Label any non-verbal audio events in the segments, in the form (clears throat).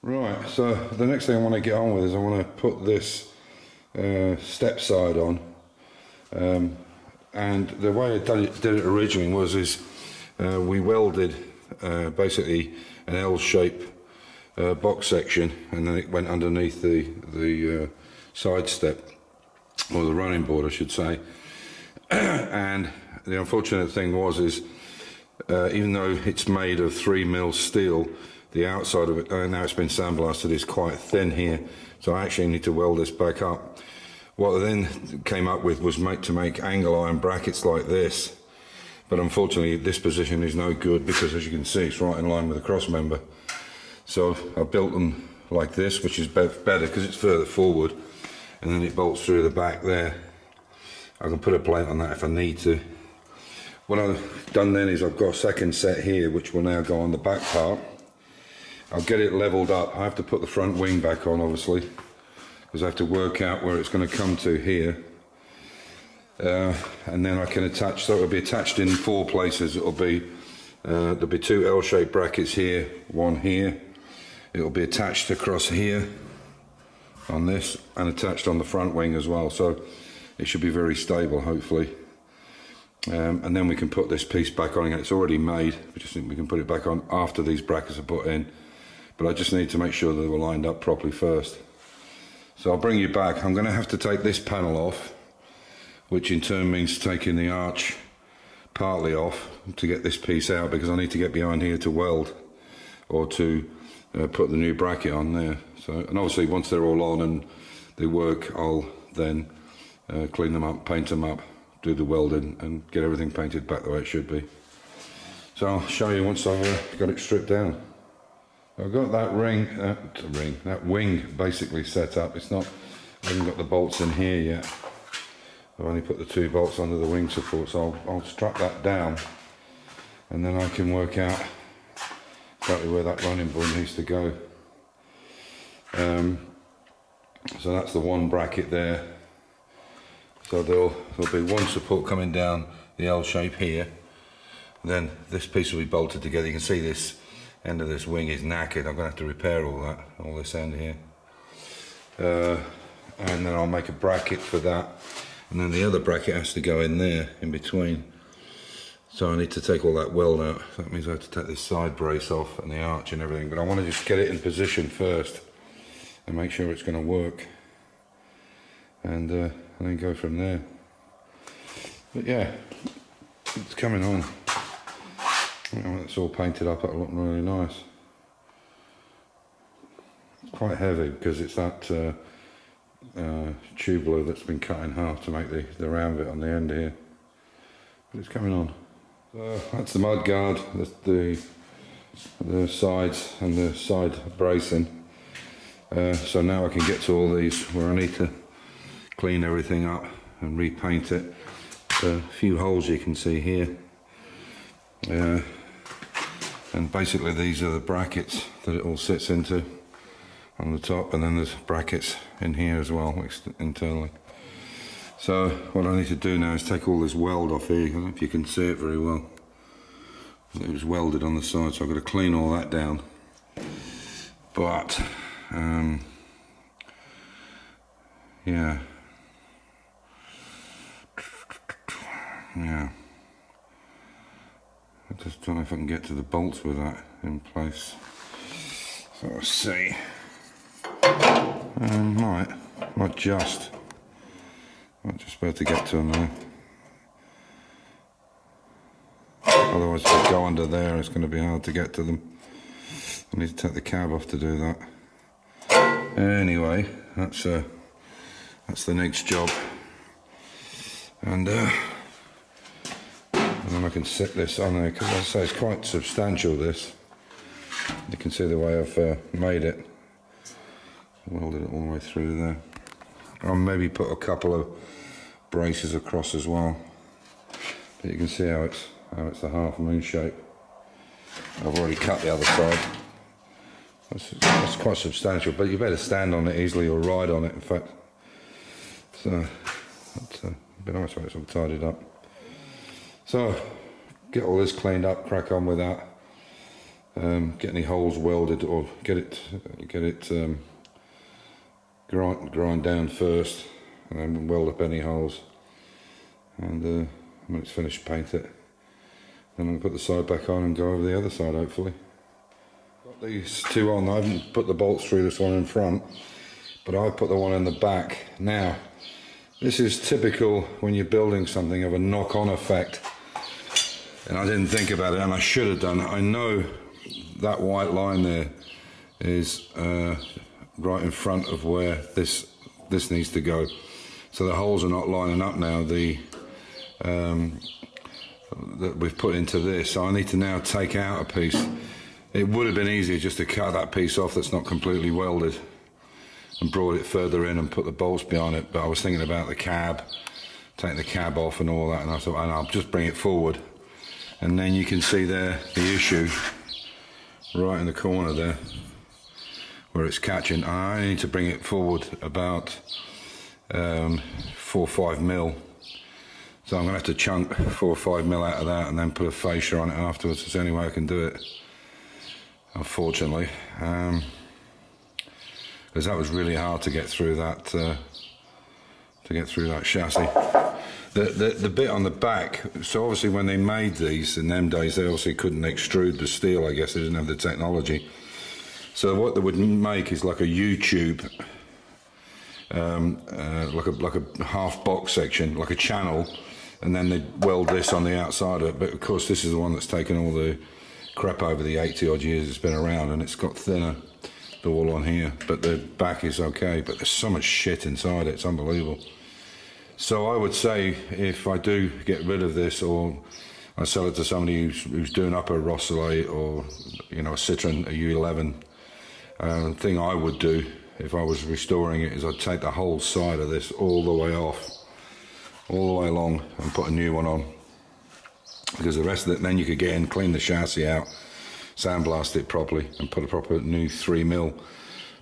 Right, so the next thing I want to get on with is I want to put this uh, step side on. Um, and the way I did it, did it originally was is uh, we welded uh, basically an L shape uh, box section and then it went underneath the, the uh, side step or the running board I should say (clears throat) and the unfortunate thing was is uh, even though it's made of 3 mil steel the outside of it, uh, now it's been sandblasted, is quite thin here, so I actually need to weld this back up. What I then came up with was make, to make angle iron brackets like this, but unfortunately this position is no good because as you can see it's right in line with the cross member. So I built them like this, which is better because it's further forward, and then it bolts through the back there. I can put a plate on that if I need to. What I've done then is I've got a second set here which will now go on the back part I'll get it leveled up. I have to put the front wing back on obviously because I have to work out where it's going to come to here. Uh, and then I can attach, so it'll be attached in four places. It'll be, uh, there'll be two L-shaped brackets here, one here. It'll be attached across here on this and attached on the front wing as well. So it should be very stable, hopefully. Um, and then we can put this piece back on again. It's already made. We just think we can put it back on after these brackets are put in but I just need to make sure that they were lined up properly first. So I'll bring you back. I'm going to have to take this panel off, which in turn means taking the arch partly off to get this piece out because I need to get behind here to weld or to uh, put the new bracket on there. So, and obviously once they're all on and they work, I'll then uh, clean them up, paint them up, do the welding and get everything painted back the way it should be. So I'll show you once I've uh, got it stripped down. I've got that ring, uh, ring, that wing basically set up. It's not, I haven't got the bolts in here yet. I've only put the two bolts under the wing support, so I'll, I'll strap that down and then I can work out exactly where that running board needs to go. Um, so that's the one bracket there. So there'll, there'll be one support coming down the L shape here. Then this piece will be bolted together. You can see this end of this wing is knackered. I'm going to have to repair all that, all this end here. Uh, and then I'll make a bracket for that. And then the other bracket has to go in there, in between. So I need to take all that weld out. That means I have to take this side brace off and the arch and everything. But I want to just get it in position first and make sure it's going to work. And, uh, and then go from there. But yeah, it's coming on. It's all painted up, it'll look really nice. It's quite heavy because it's that uh, uh, tubular that's been cut in half to make the, the round bit on the end here. But it's coming on. So that's the mud guard, the, the, the sides and the side bracing. Uh, so now I can get to all these where I need to clean everything up and repaint it. a few holes you can see here. Uh, and basically these are the brackets that it all sits into on the top and then there's brackets in here as well internally. So what I need to do now is take all this weld off here. I don't know if you can see it very well. It was welded on the side so I've got to clean all that down. But um, yeah. Yeah just don't know if I can get to the bolts with that in place. So let's see. Um, might, might just. Might just be able to get to them there. Otherwise, if I go under there, it's going to be hard to get to them. I need to take the cab off to do that. Anyway, that's uh, that's the next job. And uh, then I can set this on there because I say it's quite substantial this. You can see the way I've uh, made it. Welded it all the way through there. I'll maybe put a couple of braces across as well. But you can see how it's how it's a half moon shape. I've already cut the other side. That's, that's quite substantial but you better stand on it easily or ride on it in fact. So that's a bit nice when it's all tidied up so, get all this cleaned up, crack on with that. um, get any holes welded or get it get it um, grind grind down first, and then weld up any holes. And uh, when it's finished, paint it. Then I'll put the side back on and go over the other side, hopefully. Got these two on. I haven't put the bolts through this one in front, but I put the one in the back. Now, this is typical when you're building something of a knock-on effect. And I didn't think about it, and I should have done. I know that white line there is uh, right in front of where this this needs to go. So the holes are not lining up now. The um, that we've put into this. So I need to now take out a piece. It would have been easier just to cut that piece off that's not completely welded and brought it further in and put the bolts behind it. But I was thinking about the cab, take the cab off and all that, and I thought, and I'll just bring it forward. And then you can see there the issue right in the corner there where it's catching. I need to bring it forward about um, four or five mil so I'm going to have to chunk four or five mil out of that and then put a fascia on it afterwards. It's the only way I can do it, unfortunately. Um, because that was really hard to get through that uh, to get through that chassis. The, the, the bit on the back, so obviously when they made these in them days, they obviously couldn't extrude the steel, I guess, they didn't have the technology. So what they would make is like a U-tube, um, uh, like, a, like a half box section, like a channel, and then they'd weld this on the outside of it. But of course, this is the one that's taken all the crap over the 80 odd years it's been around, and it's got thinner, the wall on here. But the back is okay, but there's so much shit inside it, it's unbelievable. So I would say if I do get rid of this or I sell it to somebody who's, who's doing up a Rosalie or you know a Citroen, a U11, uh, the thing I would do if I was restoring it is I'd take the whole side of this all the way off all the way along and put a new one on. Because the rest of it then you could get in clean the chassis out sandblast it properly and put a proper new 3 mil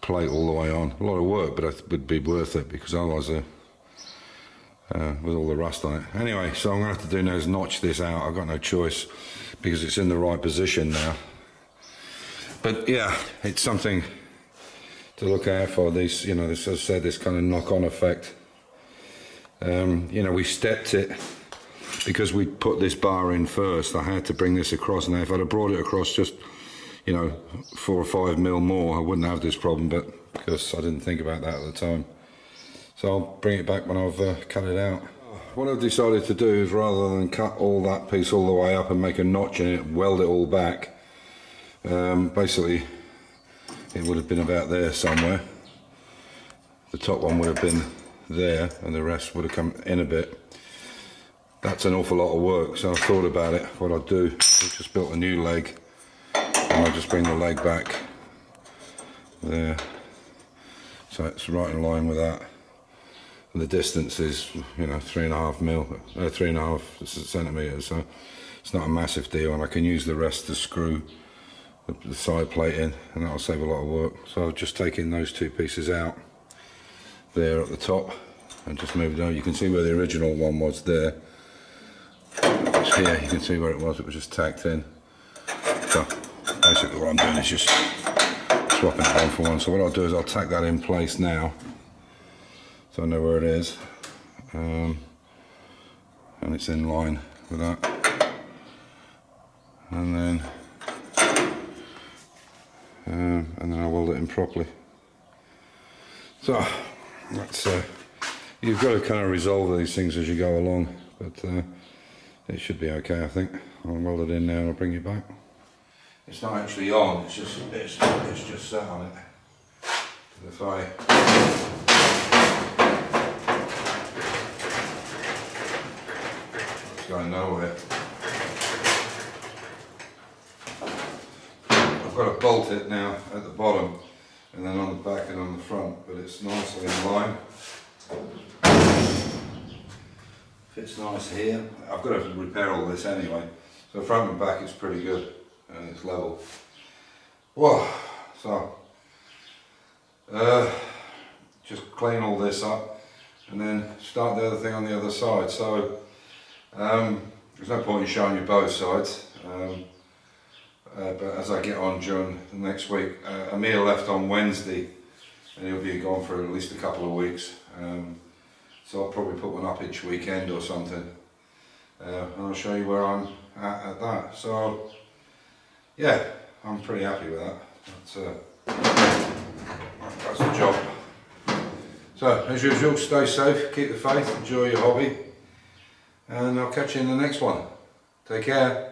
plate all the way on. A lot of work but it would be worth it because otherwise uh, uh, with all the rust on it anyway so I'm gonna have to do now is notch this out I've got no choice because it's in the right position now but yeah it's something to look out for these you know this as I said this kind of knock-on effect um, you know, we stepped it because we put this bar in first. I had to bring this across. Now, if I'd have brought it across just, you know, four or five mil more, I wouldn't have this problem, but because I didn't think about that at the time. So I'll bring it back when I've uh, cut it out. What I've decided to do is rather than cut all that piece all the way up and make a notch in it, weld it all back, um, basically it would have been about there somewhere. The top one would have been there and the rest would have come in a bit. That's an awful lot of work, so I thought about it. What I'll do is just built a new leg and I'll just bring the leg back there. So it's right in line with that. And the distance is, you know, three and a half mil, uh, three and a half centimeters. So it's not a massive deal, and I can use the rest to screw the, side plate in, and that'll save a lot of work. So I'll just take in those two pieces out there at the top and just move it on. You can see where the original one was there. It's here, you can see where it was, it was just tacked in. So basically what I'm doing is just swapping it one for one. So what I'll do is I'll tack that in place now so I know where it is. Um, and it's in line with that. And then um, and then I'll weld it in properly. So that's uh, you've got to kind of resolve these things as you go along but uh, it should be okay I think I'll roll it in now and I'll bring you back it's not actually on it's just it's, it's just sat on it if I going nowhere I've got to bolt it now at the bottom and then on the back and on the front, but it's nicely in line. Fits nice here. I've got to repair all this anyway. So front and back is pretty good and it's level. Well, so uh, just clean all this up and then start the other thing on the other side. So um, there's no point in showing you both sides. Um, uh, but as I get on during the next week, uh, Amir left on Wednesday and he'll be gone for at least a couple of weeks. Um, so I'll probably put one up each weekend or something. Uh, and I'll show you where I'm at, at that. So yeah, I'm pretty happy with that. That's, uh, that's the job. So as usual, stay safe, keep the faith, enjoy your hobby, and I'll catch you in the next one. Take care.